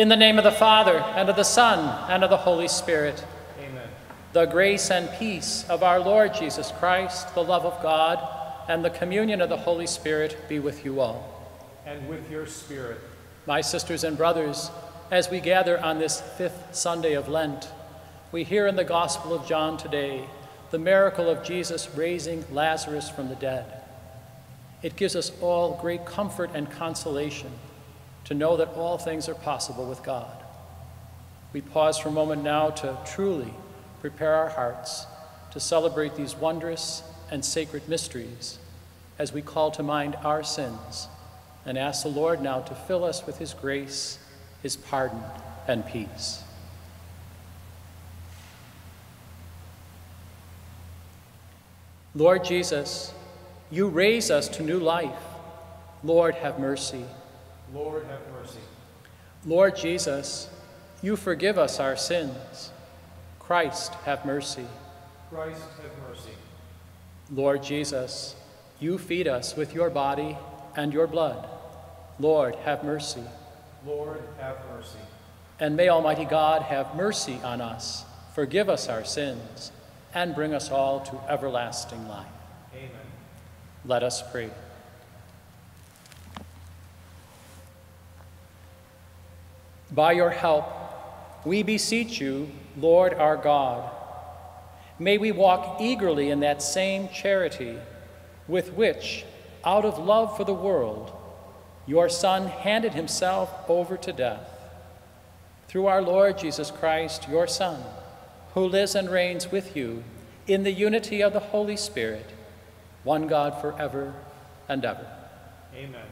In the name of the Father, and of the Son, and of the Holy Spirit. Amen. The grace and peace of our Lord Jesus Christ, the love of God, and the communion of the Holy Spirit be with you all. And with your spirit. My sisters and brothers, as we gather on this fifth Sunday of Lent, we hear in the Gospel of John today the miracle of Jesus raising Lazarus from the dead. It gives us all great comfort and consolation to know that all things are possible with God. We pause for a moment now to truly prepare our hearts to celebrate these wondrous and sacred mysteries as we call to mind our sins and ask the Lord now to fill us with His grace, His pardon, and peace. Lord Jesus, you raise us to new life. Lord, have mercy. Lord, have mercy. Lord Jesus, you forgive us our sins. Christ, have mercy. Christ, have mercy. Lord Jesus, you feed us with your body and your blood. Lord, have mercy. Lord, have mercy. And may Almighty God have mercy on us, forgive us our sins, and bring us all to everlasting life. Amen. Let us pray. By your help, we beseech you, Lord our God, may we walk eagerly in that same charity with which, out of love for the world, your Son handed himself over to death. Through our Lord Jesus Christ, your Son, who lives and reigns with you in the unity of the Holy Spirit, one God forever and ever. Amen.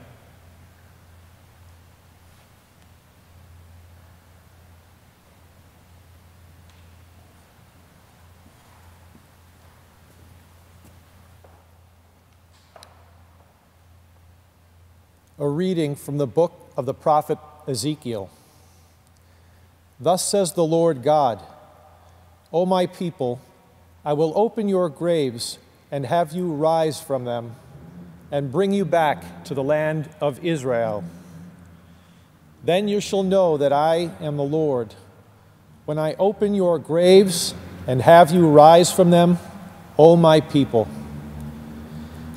A reading from the book of the prophet Ezekiel. Thus says the Lord God O my people, I will open your graves and have you rise from them and bring you back to the land of Israel. Then you shall know that I am the Lord. When I open your graves and have you rise from them, O my people,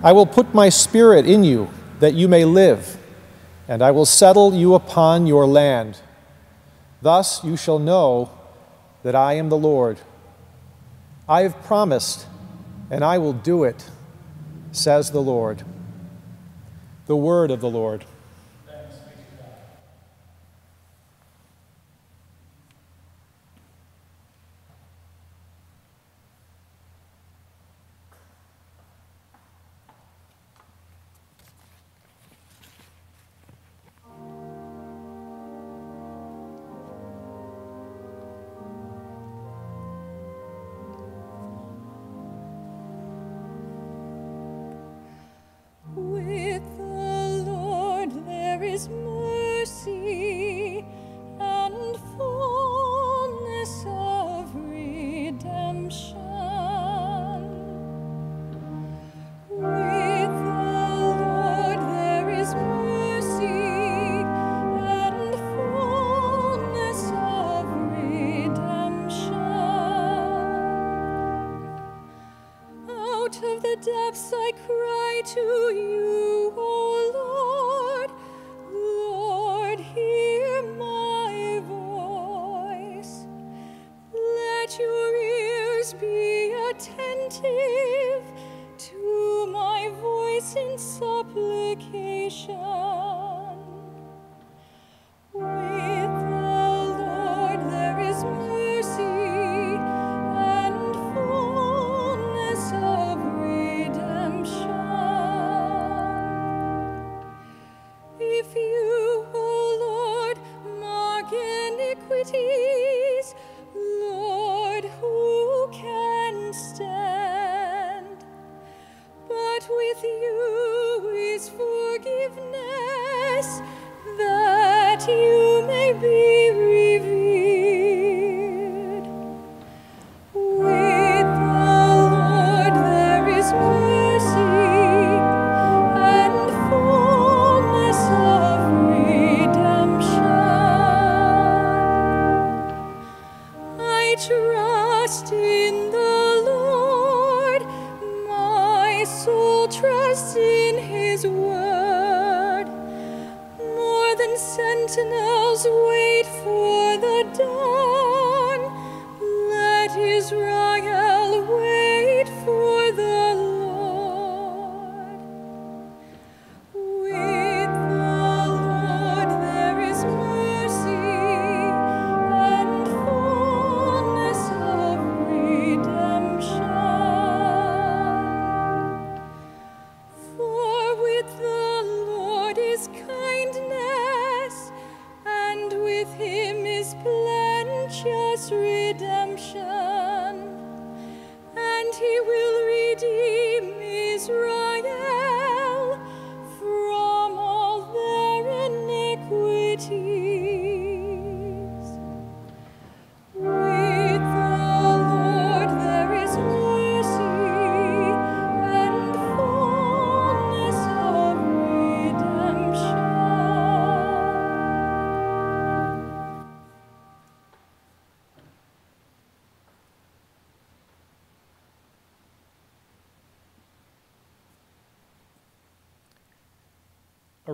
I will put my spirit in you that you may live, and I will settle you upon your land. Thus you shall know that I am the Lord. I have promised, and I will do it, says the Lord. The word of the Lord.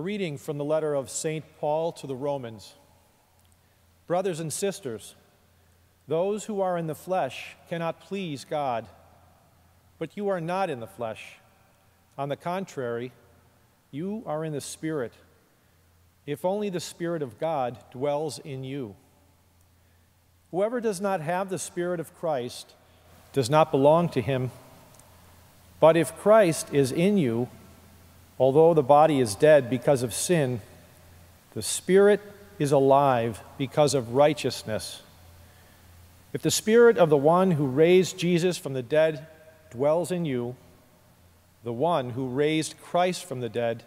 Reading from the letter of St. Paul to the Romans. Brothers and sisters, those who are in the flesh cannot please God, but you are not in the flesh. On the contrary, you are in the Spirit, if only the Spirit of God dwells in you. Whoever does not have the Spirit of Christ does not belong to him. But if Christ is in you, Although the body is dead because of sin, the spirit is alive because of righteousness. If the spirit of the one who raised Jesus from the dead dwells in you, the one who raised Christ from the dead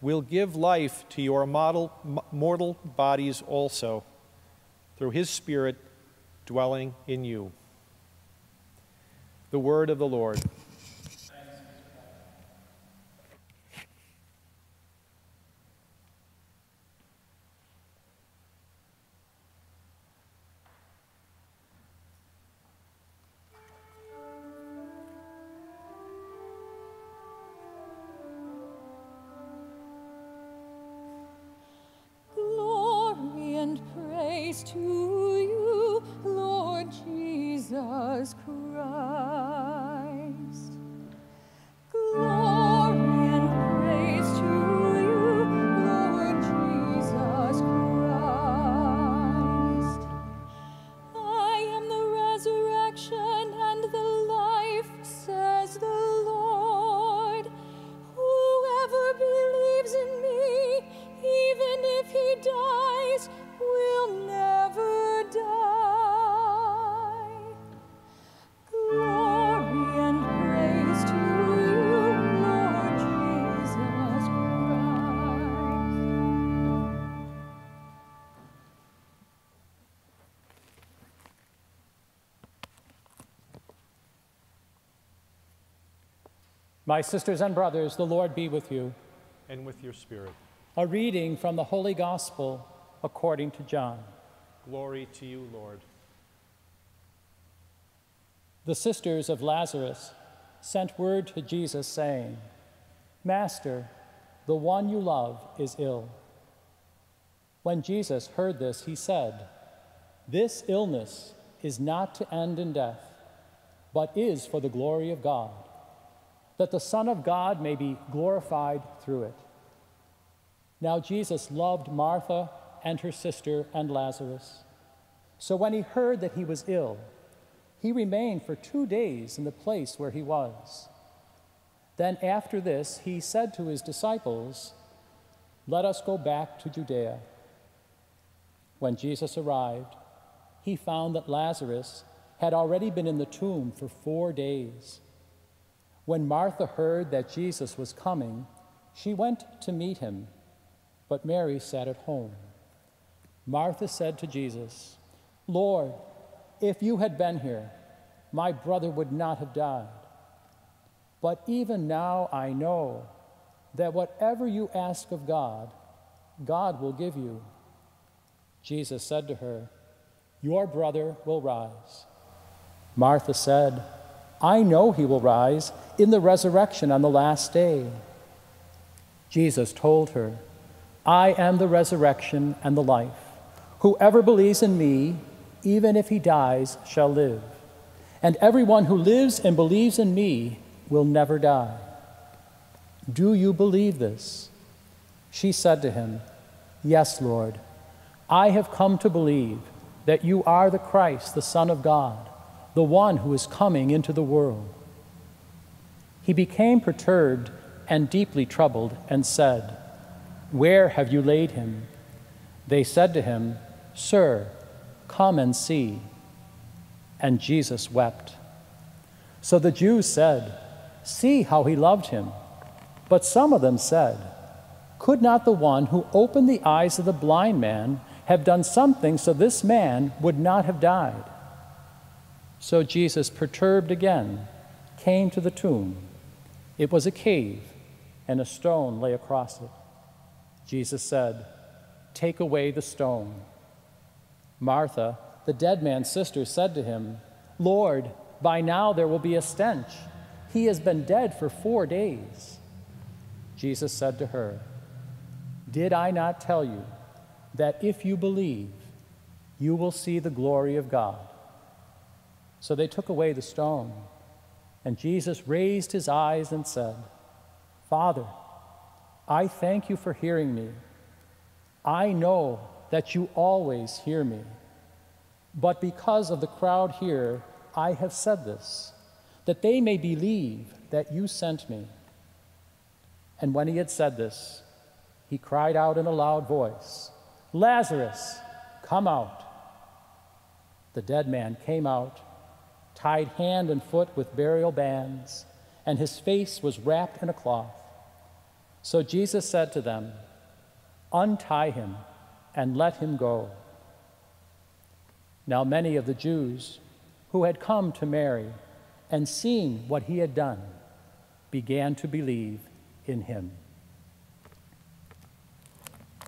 will give life to your model, mortal bodies also, through his spirit dwelling in you. The word of the Lord. My sisters and brothers, the Lord be with you. And with your spirit. A reading from the Holy Gospel according to John. Glory to you, Lord. The sisters of Lazarus sent word to Jesus, saying, Master, the one you love is ill. When Jesus heard this, he said, This illness is not to end in death, but is for the glory of God, that the Son of God may be glorified through it. Now Jesus loved Martha and her sister and Lazarus. So when he heard that he was ill, he remained for two days in the place where he was. Then after this, he said to his disciples, Let us go back to Judea. When Jesus arrived, he found that Lazarus had already been in the tomb for four days. When Martha heard that Jesus was coming, she went to meet him, but Mary sat at home. Martha said to Jesus, Lord, if you had been here, my brother would not have died. But even now I know that whatever you ask of God, God will give you. Jesus said to her, Your brother will rise. Martha said, I know he will rise in the resurrection on the last day. Jesus told her, I am the resurrection and the life. Whoever believes in me, even if he dies, shall live. And everyone who lives and believes in me will never die. Do you believe this? She said to him, Yes, Lord. I have come to believe that you are the Christ, the Son of God, the one who is coming into the world. He became perturbed and deeply troubled and said, Where have you laid him? They said to him, Sir, come and see. And Jesus wept. So the Jews said, See how he loved him. But some of them said, Could not the one who opened the eyes of the blind man have done something so this man would not have died? So Jesus, perturbed again, came to the tomb. It was a cave, and a stone lay across it. Jesus said, Take away the stone. Martha, the dead man's sister, said to him, Lord, by now there will be a stench. He has been dead for four days. Jesus said to her, Did I not tell you that if you believe, you will see the glory of God? So they took away the stone, and Jesus raised his eyes and said, Father, I thank you for hearing me. I know that you always hear me. But because of the crowd here, I have said this, that they may believe that you sent me. And when he had said this, he cried out in a loud voice, Lazarus, come out. The dead man came out, tied hand and foot with burial bands, and his face was wrapped in a cloth. So Jesus said to them, Untie him and let him go. Now, many of the Jews who had come to Mary and seen what he had done began to believe in him.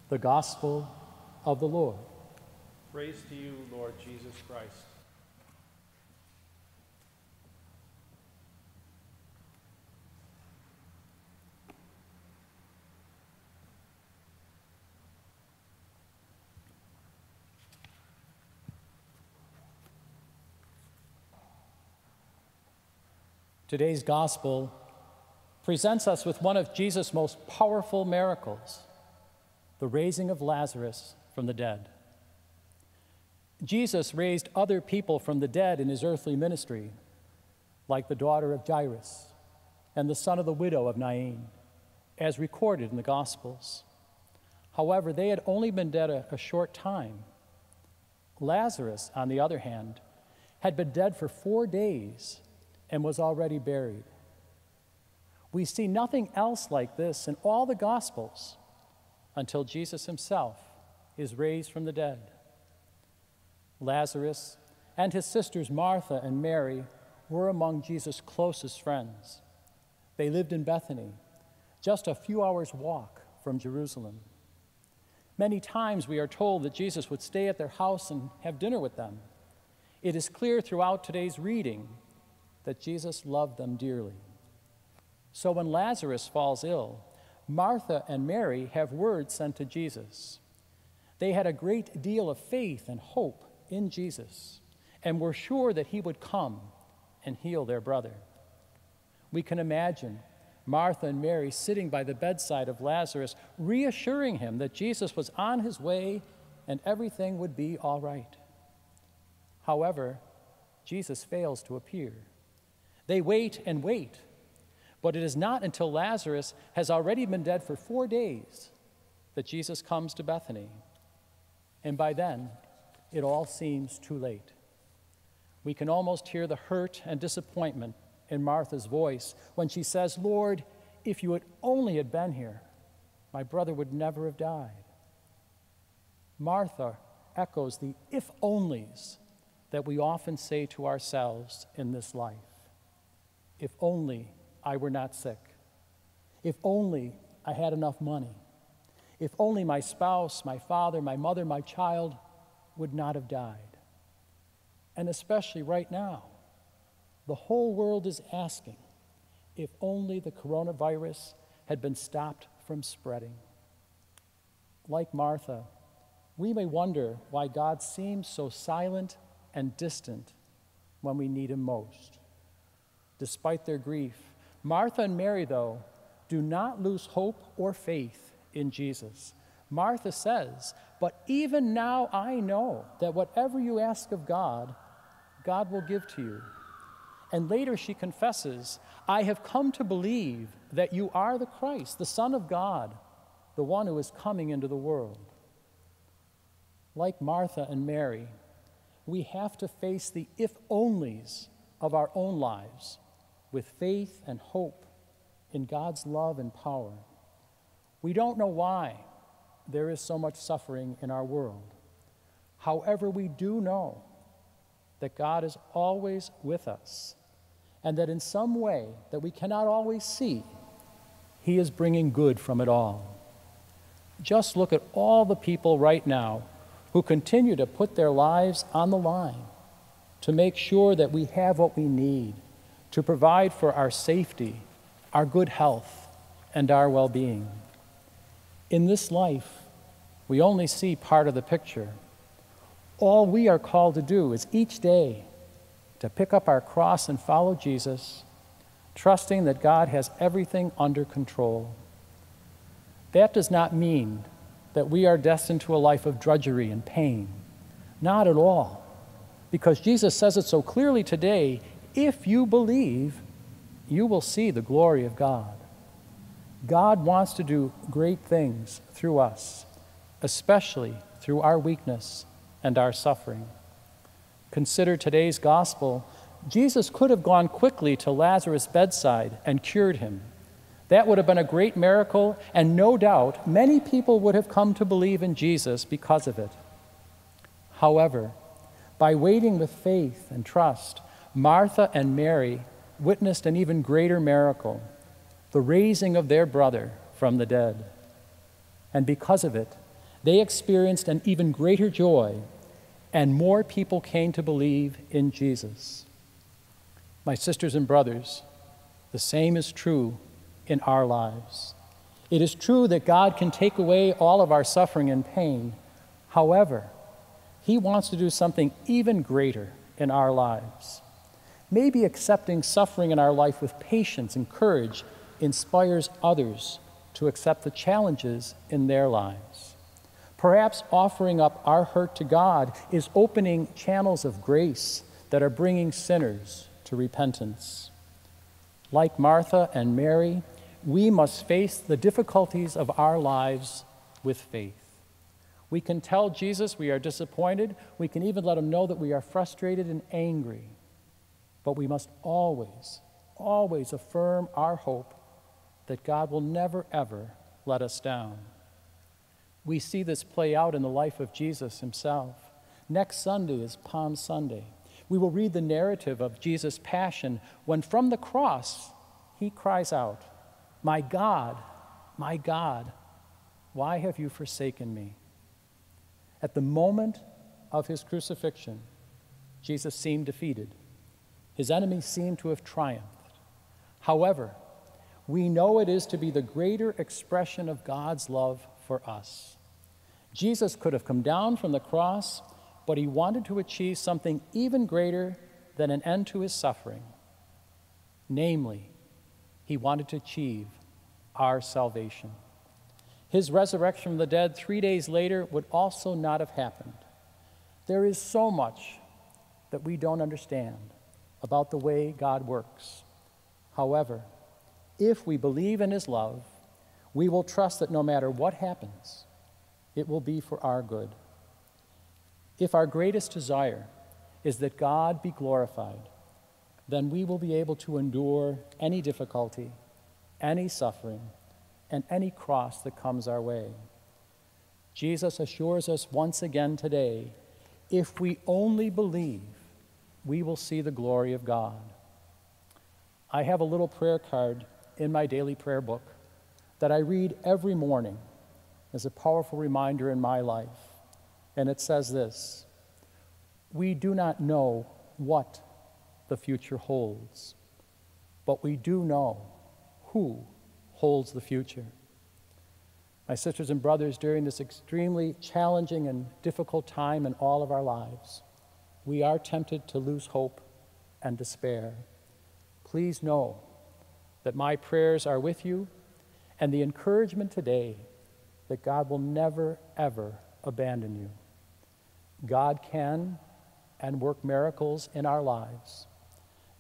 The Gospel of the Lord. Praise to you, Lord Jesus Christ. Today's Gospel presents us with one of Jesus' most powerful miracles the raising of Lazarus from the dead. Jesus raised other people from the dead in his earthly ministry, like the daughter of Jairus and the son of the widow of Nain, as recorded in the Gospels. However, they had only been dead a, a short time. Lazarus, on the other hand, had been dead for four days and was already buried. We see nothing else like this in all the Gospels until Jesus himself is raised from the dead. Lazarus and his sisters Martha and Mary were among Jesus' closest friends. They lived in Bethany, just a few hours' walk from Jerusalem. Many times we are told that Jesus would stay at their house and have dinner with them. It is clear throughout today's reading that Jesus loved them dearly. So when Lazarus falls ill, Martha and Mary have word sent to Jesus. They had a great deal of faith and hope in Jesus and were sure that he would come and heal their brother. We can imagine Martha and Mary sitting by the bedside of Lazarus, reassuring him that Jesus was on his way and everything would be all right. However, Jesus fails to appear. They wait and wait but it is not until Lazarus has already been dead for four days that Jesus comes to Bethany. And by then, it all seems too late. We can almost hear the hurt and disappointment in Martha's voice when she says, Lord, if you had only had been here, my brother would never have died. Martha echoes the if onlys that we often say to ourselves in this life. If only I were not sick. If only I had enough money. If only my spouse, my father, my mother, my child would not have died. And especially right now, the whole world is asking if only the coronavirus had been stopped from spreading. Like Martha, we may wonder why God seems so silent and distant when we need Him most. Despite their grief, Martha and Mary, though, do not lose hope or faith in Jesus. Martha says, But even now I know that whatever you ask of God, God will give to you. And later she confesses, I have come to believe that you are the Christ, the Son of God, the one who is coming into the world. Like Martha and Mary, we have to face the if onlys of our own lives with faith and hope in God's love and power. We don't know why there is so much suffering in our world. However, we do know that God is always with us and that in some way that we cannot always see, He is bringing good from it all. Just look at all the people right now who continue to put their lives on the line to make sure that we have what we need to provide for our safety, our good health, and our well being. In this life, we only see part of the picture. All we are called to do is each day to pick up our cross and follow Jesus, trusting that God has everything under control. That does not mean that we are destined to a life of drudgery and pain. Not at all. Because Jesus says it so clearly today if you believe, you will see the glory of God. God wants to do great things through us, especially through our weakness and our suffering. Consider today's gospel. Jesus could have gone quickly to Lazarus' bedside and cured him. That would have been a great miracle, and no doubt many people would have come to believe in Jesus because of it. However, by waiting with faith and trust, Martha and Mary witnessed an even greater miracle the raising of their brother from the dead. And because of it, they experienced an even greater joy and more people came to believe in Jesus. My sisters and brothers, the same is true in our lives. It is true that God can take away all of our suffering and pain. However, He wants to do something even greater in our lives. Maybe accepting suffering in our life with patience and courage inspires others to accept the challenges in their lives. Perhaps offering up our hurt to God is opening channels of grace that are bringing sinners to repentance. Like Martha and Mary, we must face the difficulties of our lives with faith. We can tell Jesus we are disappointed. We can even let him know that we are frustrated and angry. But we must always, always affirm our hope that God will never, ever let us down. We see this play out in the life of Jesus himself. Next Sunday is Palm Sunday. We will read the narrative of Jesus' passion when from the cross he cries out, My God, my God, why have you forsaken me? At the moment of his crucifixion, Jesus seemed defeated. His enemies seem to have triumphed. However, we know it is to be the greater expression of God's love for us. Jesus could have come down from the cross, but he wanted to achieve something even greater than an end to his suffering. Namely, he wanted to achieve our salvation. His resurrection from the dead three days later would also not have happened. There is so much that we don't understand about the way God works. However, if we believe in his love, we will trust that no matter what happens, it will be for our good. If our greatest desire is that God be glorified, then we will be able to endure any difficulty, any suffering, and any cross that comes our way. Jesus assures us once again today if we only believe, we will see the glory of God. I have a little prayer card in my daily prayer book that I read every morning as a powerful reminder in my life. And it says this We do not know what the future holds. But we do know who holds the future. My sisters and brothers, during this extremely challenging and difficult time in all of our lives, we are tempted to lose hope and despair. Please know that my prayers are with you and the encouragement today that God will never, ever abandon you. God can and work miracles in our lives.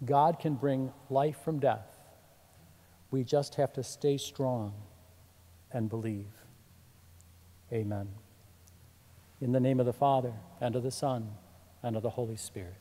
God can bring life from death. We just have to stay strong and believe. Amen. In the name of the Father, and of the Son, and of the Holy Spirit.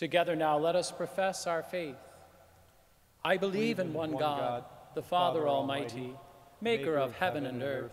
Together now, let us profess our faith. I believe in one God, the Father Almighty, maker of heaven and earth,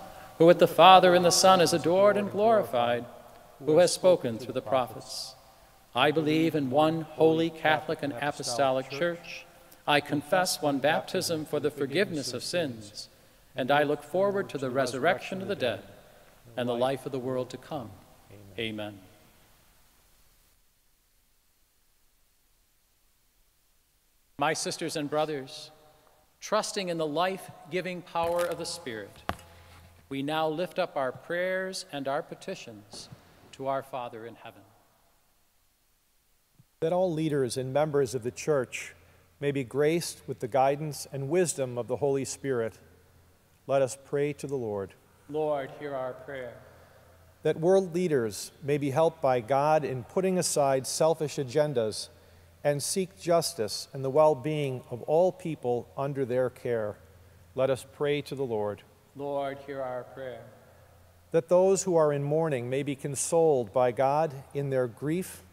who with the Father and the Son is adored and glorified, who has spoken through the prophets. I believe in one holy Catholic and Apostolic Church. I confess one baptism for the forgiveness of sins, and I look forward to the resurrection of the dead and the life of the world to come. Amen. My sisters and brothers, trusting in the life giving power of the Spirit, we now lift up our prayers and our petitions to our Father in heaven. That all leaders and members of the church may be graced with the guidance and wisdom of the Holy Spirit, let us pray to the Lord. Lord, hear our prayer. That world leaders may be helped by God in putting aside selfish agendas and seek justice and the well being of all people under their care. Let us pray to the Lord. Lord, hear our prayer. That those who are in mourning may be consoled by God in their grief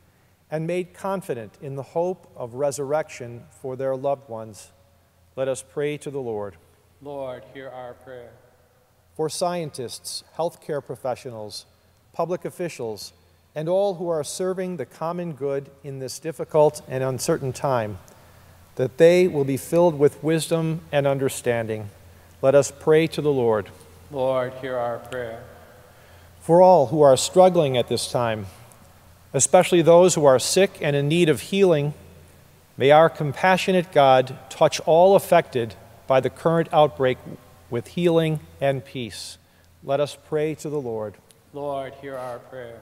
and made confident in the hope of resurrection for their loved ones. Let us pray to the Lord. Lord, hear our prayer. For scientists, healthcare professionals, public officials, and all who are serving the common good in this difficult and uncertain time, that they will be filled with wisdom and understanding. Let us pray to the Lord. Lord, hear our prayer. For all who are struggling at this time, especially those who are sick and in need of healing, may our compassionate God touch all affected by the current outbreak with healing and peace. Let us pray to the Lord. Lord, hear our prayer.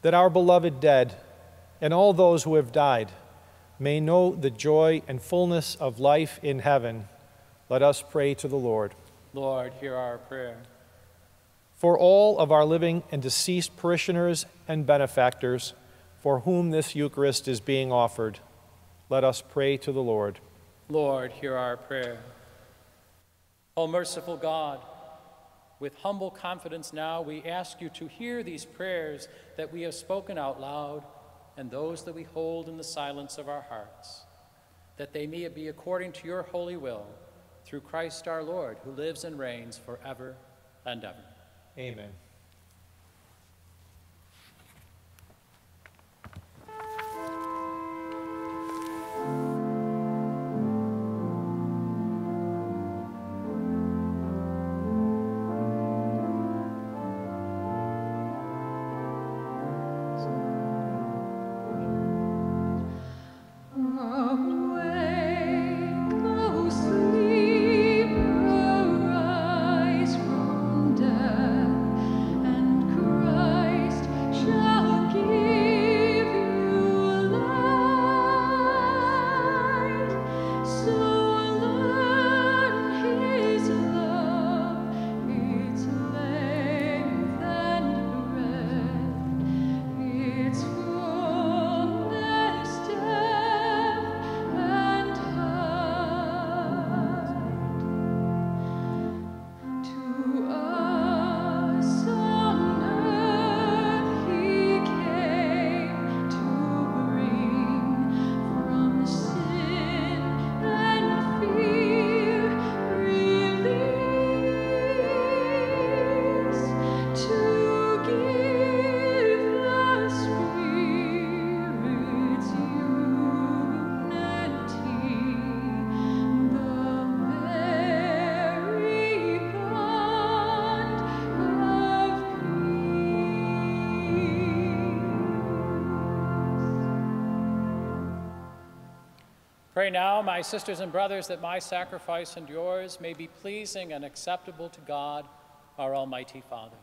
That our beloved dead and all those who have died may know the joy and fullness of life in heaven. Let us pray to the Lord. Lord, hear our prayer. For all of our living and deceased parishioners and benefactors for whom this Eucharist is being offered, let us pray to the Lord. Lord, hear our prayer. O merciful God, with humble confidence now, we ask you to hear these prayers that we have spoken out loud and those that we hold in the silence of our hearts, that they may be according to your holy will, through Christ our Lord, who lives and reigns forever and ever. Amen. Pray now, my sisters and brothers, that my sacrifice and yours may be pleasing and acceptable to God, our Almighty Father.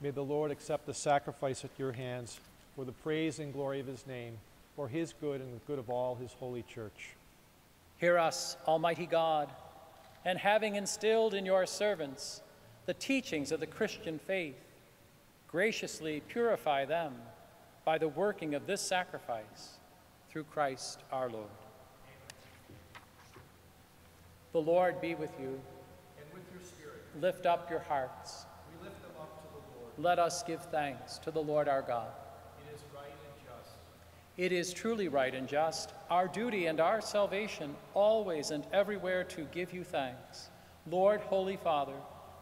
May the Lord accept the sacrifice at your hands for the praise and glory of his name, for his good and the good of all his holy church. Hear us, Almighty God, and having instilled in your servants the teachings of the Christian faith, graciously purify them by the working of this sacrifice through Christ our Lord. The Lord be with you. And with your spirit, Lift up your hearts. we lift them up to the Lord. Let us give thanks to the Lord our God. It is right and just. It is truly right and just, our duty and our salvation, always and everywhere to give you thanks. Lord, Holy Father,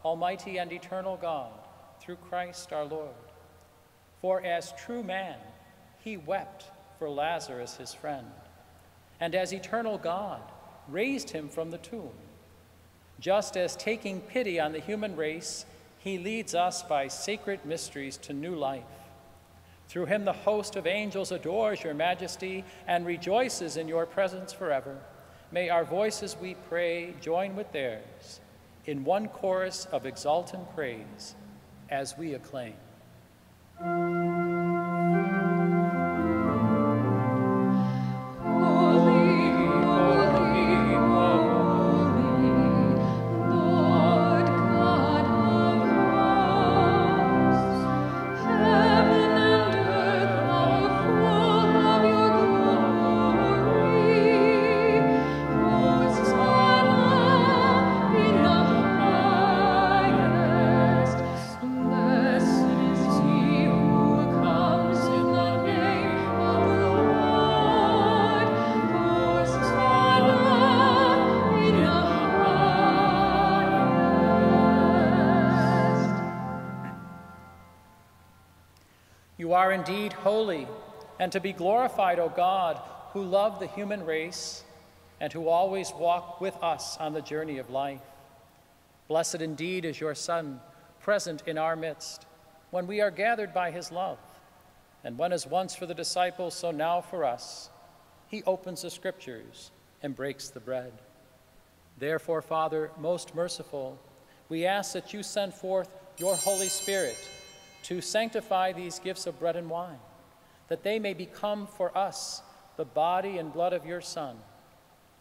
Almighty and eternal God, through Christ our Lord. For as true man, he wept for Lazarus, his friend, and as eternal God, raised him from the tomb. Just as taking pity on the human race, he leads us by sacred mysteries to new life. Through him, the host of angels adores your majesty and rejoices in your presence forever. May our voices, we pray, join with theirs in one chorus of exultant praise as we acclaim. Indeed holy, and to be glorified, O God, who love the human race and who always walk with us on the journey of life. Blessed indeed is your Son, present in our midst, when we are gathered by his love. And when, as once for the disciples, so now for us, he opens the scriptures and breaks the bread. Therefore, Father, most merciful, we ask that you send forth your Holy Spirit to sanctify these gifts of bread and wine, that they may become for us the body and blood of your Son,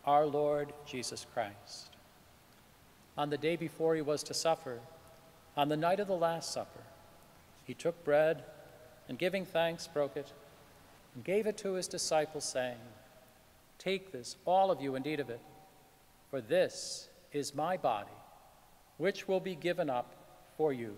our Lord Jesus Christ. On the day before he was to suffer, on the night of the Last Supper, he took bread and giving thanks, broke it and gave it to his disciples, saying, Take this, all of you, and eat of it, for this is my body, which will be given up for you.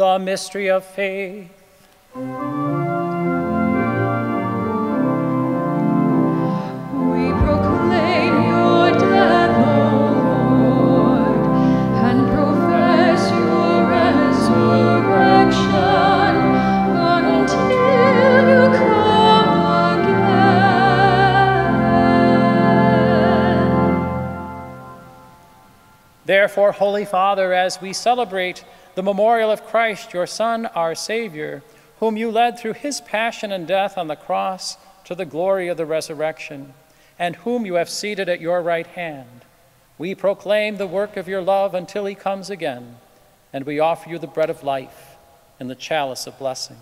The mystery of faith. We proclaim your death, O Lord, and profess your resurrection until you come again. Therefore, Holy Father, as we celebrate the memorial of Christ, your Son, our Savior, whom you led through his passion and death on the cross to the glory of the resurrection, and whom you have seated at your right hand, we proclaim the work of your love until he comes again, and we offer you the bread of life and the chalice of blessing.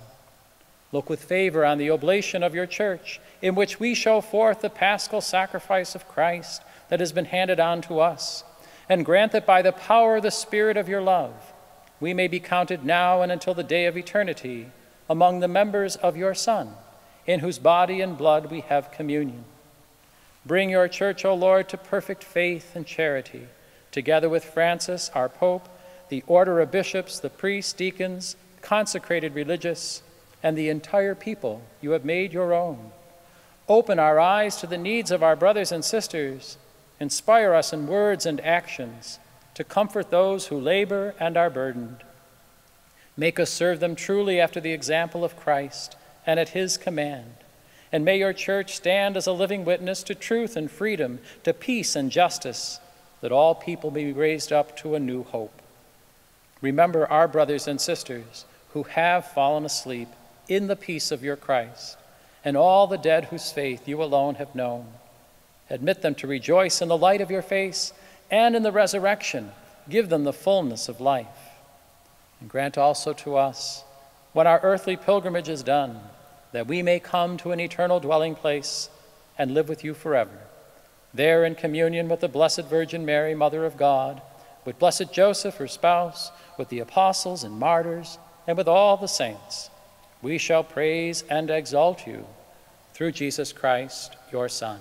Look with favor on the oblation of your church, in which we show forth the paschal sacrifice of Christ that has been handed on to us, and grant that by the power of the Spirit of your love, we may be counted now and until the day of eternity among the members of your Son, in whose body and blood we have communion. Bring your church, O Lord, to perfect faith and charity, together with Francis, our Pope, the order of bishops, the priests, deacons, consecrated religious, and the entire people you have made your own. Open our eyes to the needs of our brothers and sisters. Inspire us in words and actions to comfort those who labor and are burdened. Make us serve them truly after the example of Christ and at his command. And may your church stand as a living witness to truth and freedom, to peace and justice, that all people may be raised up to a new hope. Remember our brothers and sisters who have fallen asleep in the peace of your Christ, and all the dead whose faith you alone have known. Admit them to rejoice in the light of your face and in the resurrection. Give them the fullness of life. And grant also to us, when our earthly pilgrimage is done, that we may come to an eternal dwelling place and live with you forever. There, in communion with the Blessed Virgin Mary, Mother of God, with blessed Joseph, her spouse, with the apostles and martyrs, and with all the saints, we shall praise and exalt you through Jesus Christ, your Son.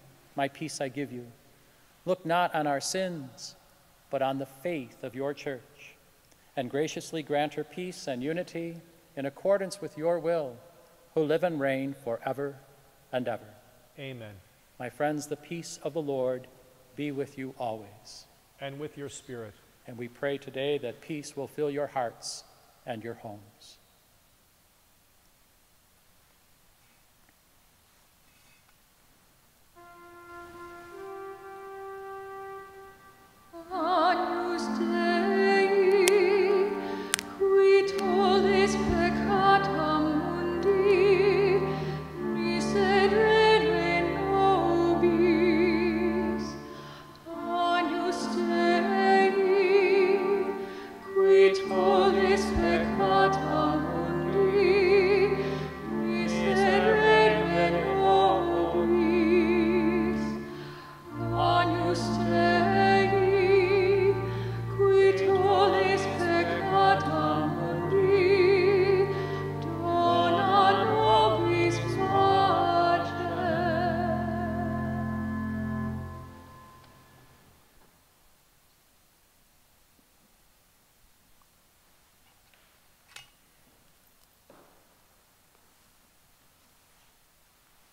my peace I give you. Look not on our sins, but on the faith of your church, and graciously grant her peace and unity in accordance with your will, who live and reign forever and ever. Amen. My friends, the peace of the Lord be with you always. And with your spirit. And we pray today that peace will fill your hearts and your homes.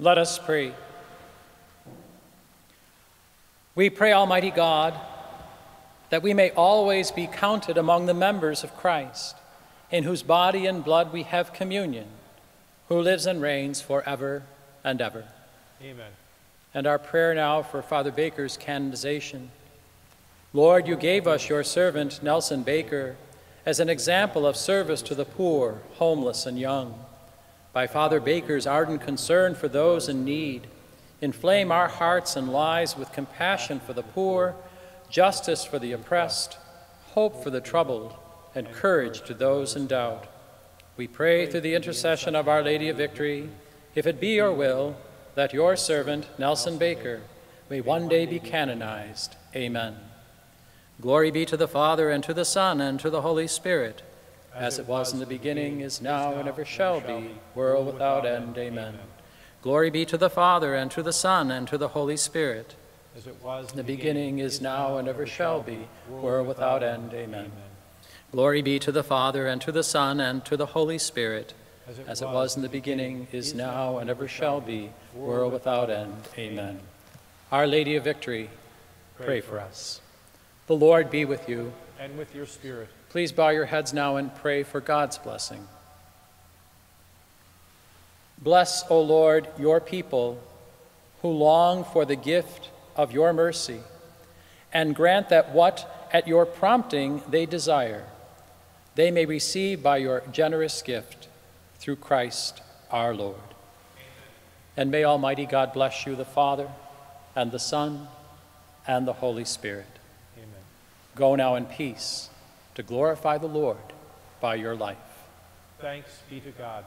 Let us pray. We pray, Almighty God, that we may always be counted among the members of Christ, in whose body and blood we have communion, who lives and reigns forever and ever. Amen. And our prayer now for Father Baker's canonization. Lord, you gave us your servant, Nelson Baker, as an example of service to the poor, homeless, and young. By Father Baker's ardent concern for those in need, inflame our hearts and lives with compassion for the poor, justice for the oppressed, hope for the troubled, and courage to those in doubt. We pray through the intercession of Our Lady of Victory, if it be your will, that your servant, Nelson Baker, may one day be canonized. Amen. Glory be to the Father, and to the Son, and to the Holy Spirit, as it was in the beginning, is now, and ever shall be, world without end. Amen. Glory be to the Father, and to the Son, and to the Holy Spirit, As it was in the beginning, is now, and ever shall be, world without end. Amen. Glory be to the Father, and to the Son, and to the Holy Spirit, as it was in the beginning, is now, and ever shall be, world without end. Amen. Our Lady of Victory, pray for us. The Lord be with you. And with your spirit. Please bow your heads now and pray for God's blessing. Bless, O Lord, your people who long for the gift of your mercy, and grant that what at your prompting they desire, they may receive by your generous gift through Christ our Lord. And may Almighty God bless you, the Father, and the Son, and the Holy Spirit. Amen. Go now in peace to glorify the Lord by your life. Thanks be to God.